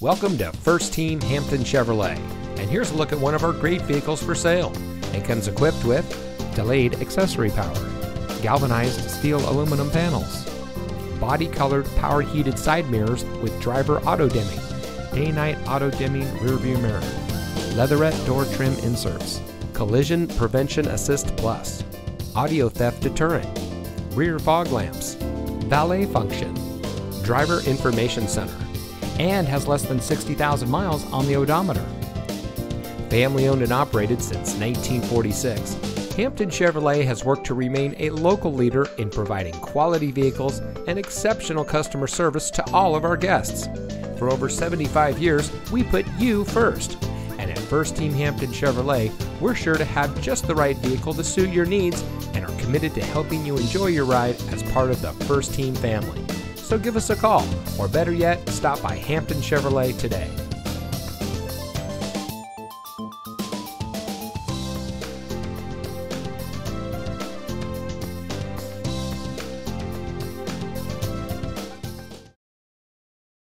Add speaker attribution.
Speaker 1: Welcome to First Team Hampton Chevrolet. And here's a look at one of our great vehicles for sale. It comes equipped with delayed accessory power, galvanized steel aluminum panels, body colored power heated side mirrors with driver auto dimming, day night auto dimming rear view mirror, leatherette door trim inserts, collision prevention assist plus, audio theft deterrent, rear fog lamps, valet function, driver information center, and has less than 60,000 miles on the odometer. Family owned and operated since 1946, Hampton Chevrolet has worked to remain a local leader in providing quality vehicles and exceptional customer service to all of our guests. For over 75 years, we put you first. And at First Team Hampton Chevrolet, we're sure to have just the right vehicle to suit your needs and are committed to helping you enjoy your ride as part of the First Team family. So give us a call, or better yet, stop by Hampton Chevrolet today.